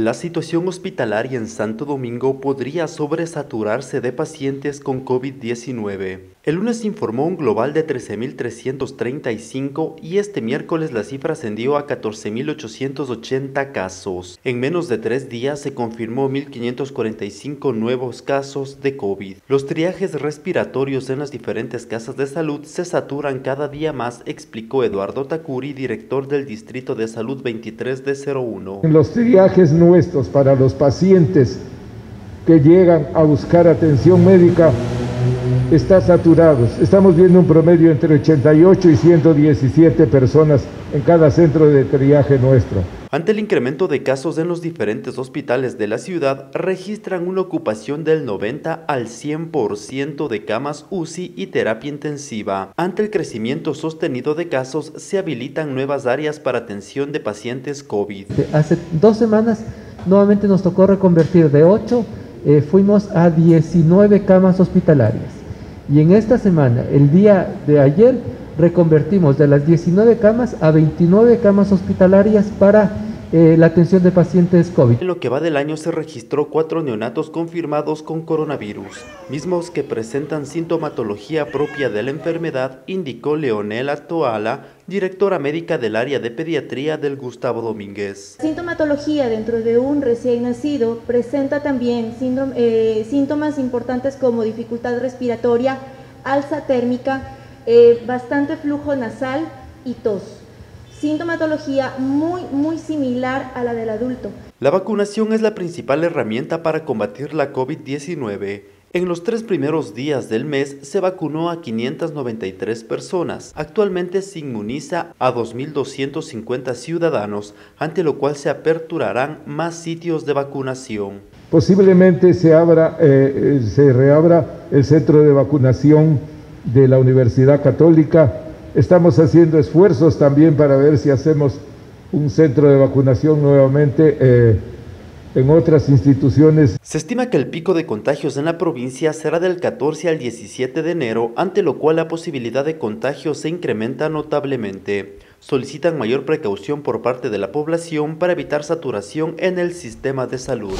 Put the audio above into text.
La situación hospitalaria en Santo Domingo podría sobresaturarse de pacientes con COVID-19. El lunes informó un global de 13.335 y este miércoles la cifra ascendió a 14.880 casos. En menos de tres días se confirmó 1.545 nuevos casos de COVID. Los triajes respiratorios en las diferentes casas de salud se saturan cada día más, explicó Eduardo Takuri, director del Distrito de Salud 23 de 01. Los triajes nuestros para los pacientes que llegan a buscar atención médica está saturados. Estamos viendo un promedio entre 88 y 117 personas en cada centro de triaje nuestro. Ante el incremento de casos en los diferentes hospitales de la ciudad, registran una ocupación del 90 al 100% de camas UCI y terapia intensiva. Ante el crecimiento sostenido de casos, se habilitan nuevas áreas para atención de pacientes COVID. Hace dos semanas nuevamente nos tocó reconvertir de 8, eh, fuimos a 19 camas hospitalarias. Y en esta semana, el día de ayer, reconvertimos de las 19 camas a 29 camas hospitalarias para eh, la atención de pacientes COVID. En lo que va del año se registró cuatro neonatos confirmados con coronavirus, mismos que presentan sintomatología propia de la enfermedad, indicó Leonela Toala, directora médica del área de pediatría del Gustavo Domínguez. Sintomatología dentro de un recién nacido presenta también eh, síntomas importantes como dificultad respiratoria, alza térmica, eh, bastante flujo nasal y tos sintomatología muy, muy similar a la del adulto. La vacunación es la principal herramienta para combatir la COVID-19. En los tres primeros días del mes se vacunó a 593 personas. Actualmente se inmuniza a 2.250 ciudadanos, ante lo cual se aperturarán más sitios de vacunación. Posiblemente se, abra, eh, se reabra el centro de vacunación de la Universidad Católica Estamos haciendo esfuerzos también para ver si hacemos un centro de vacunación nuevamente eh, en otras instituciones. Se estima que el pico de contagios en la provincia será del 14 al 17 de enero, ante lo cual la posibilidad de contagio se incrementa notablemente. Solicitan mayor precaución por parte de la población para evitar saturación en el sistema de salud.